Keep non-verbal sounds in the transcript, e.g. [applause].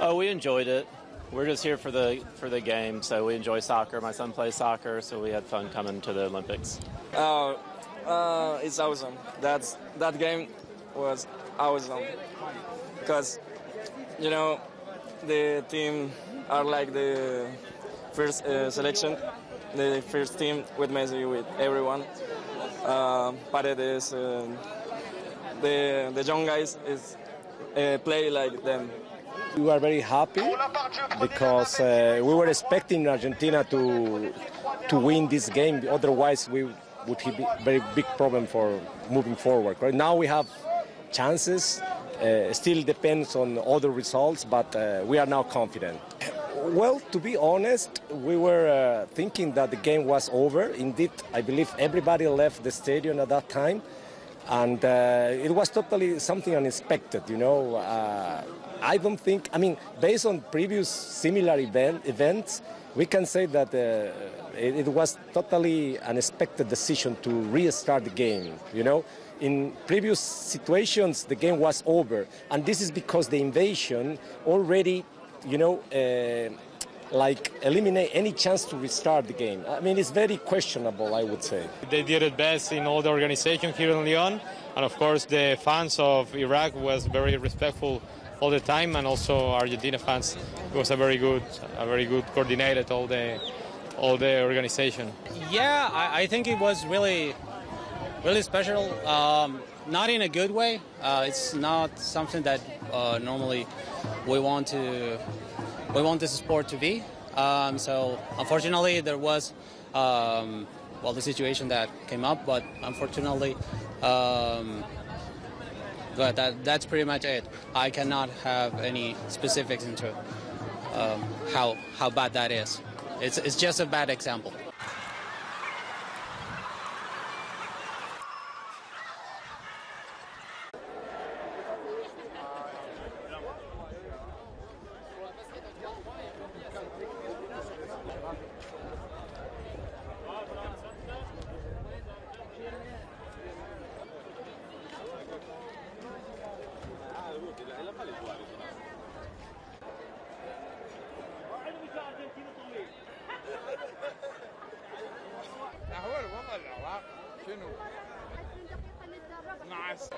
Oh, we enjoyed it. We're just here for the for the game, so we enjoy soccer. My son plays soccer, so we had fun coming to the Olympics. Oh, uh, it's awesome. That's that game was awesome because you know the team are like the first uh, selection, the first team with Messi, with everyone. Uh, Paredes, uh, the the young guys is play like them. We were very happy because uh, we were expecting Argentina to to win this game. Otherwise, we would have a very big problem for moving forward. Right now, we have chances. Uh, still depends on other results, but uh, we are now confident. [coughs] Well, to be honest, we were uh, thinking that the game was over. Indeed, I believe everybody left the stadium at that time, and uh, it was totally something unexpected. You know, uh, I don't think. I mean, based on previous similar event, events, we can say that uh, it, it was totally unexpected decision to restart the game. You know in previous situations the game was over and this is because the invasion already you know uh, like eliminate any chance to restart the game i mean it's very questionable i would say they did it best in all the organization here in lyon and of course the fans of iraq was very respectful all the time and also argentina fans it was a very good a very good coordinated all the all the organization yeah i, I think it was really really special. Um, not in a good way. Uh, it's not something that uh, normally we want to we want this sport to be. Um, so unfortunately, there was um, well the situation that came up, but unfortunately. Um, but that, that's pretty much it. I cannot have any specifics into um, how how bad that is. It's, it's just a bad example. شنو؟ نعس